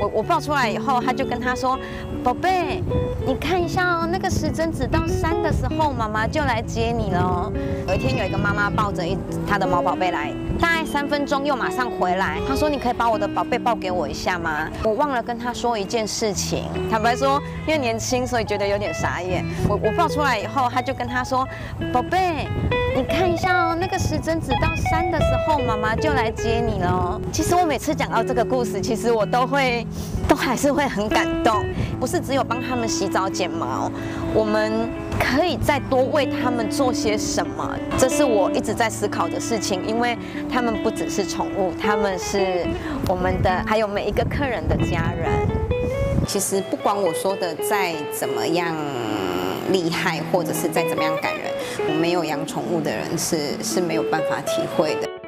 我我抱出来以后，他就跟他说：“宝贝，你看一下，那个时针指到三的时候，妈妈就来接你了。”有一天，有一个妈妈抱着一她的毛宝贝来，大概三分钟又马上回来。她说：“你可以把我的宝贝抱给我一下吗？”我忘了跟她说一件事情。坦白说，因为年轻，所以觉得有点傻眼。我我抱出来以后，他就跟他说：“宝贝。”你看一下哦，那个时针指到三的时候，妈妈就来接你了。其实我每次讲到这个故事，其实我都会，都还是会很感动。不是只有帮他们洗澡剪毛，我们可以再多为他们做些什么？这是我一直在思考的事情，因为他们不只是宠物，他们是我们的，还有每一个客人的家人。其实不管我说的再怎么样厉害，或者是再怎么样感人。我没有养宠物的人是是没有办法体会的。